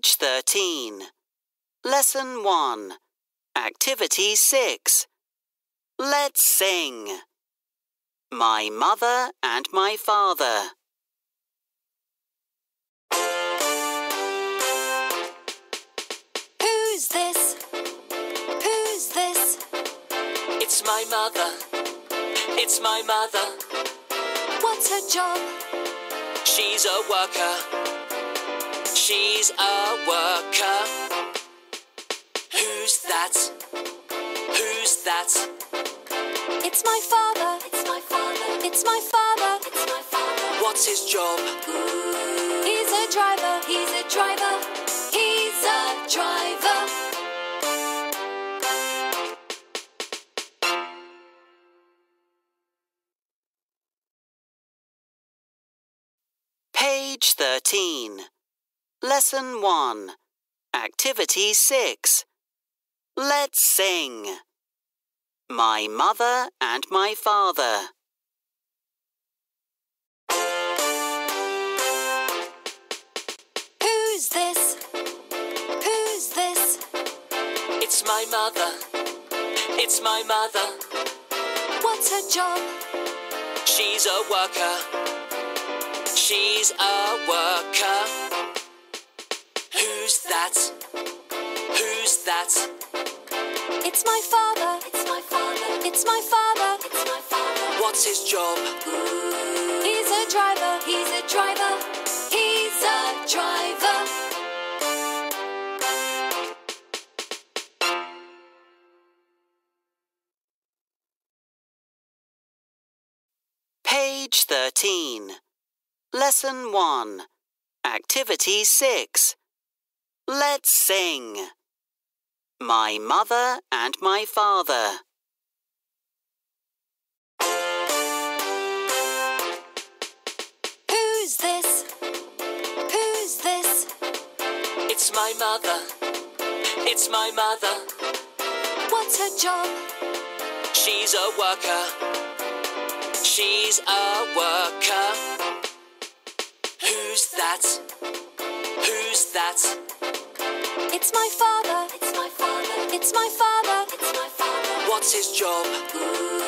Page 13. Lesson 1. Activity 6. Let's sing. My mother and my father. Who's this? Who's this? It's my mother. It's my mother. What's her job? She's a worker. She's a worker. Who's that? Who's that? It's my father. It's my father. It's my father. It's my father. What's his job? He's a driver. He's a driver. He's a driver. Page 13. Lesson 1. Activity 6. Let's sing. My mother and my father. Who's this? Who's this? It's my mother. It's my mother. What's her job? She's a worker. She's a worker. Who's that? Who's that? It's my father. It's my father. It's my father. It's my father. What's his job? He's a driver. He's a driver. He's a driver. Page 13. Lesson 1. Activity 6. Let's sing. My mother and my father. Who's this? Who's this? It's my mother. It's my mother. What's her job? She's a worker. She's a worker. Who's that? Who's that? It's my father. It's my father. It's my father. It's my father. What's his job? He's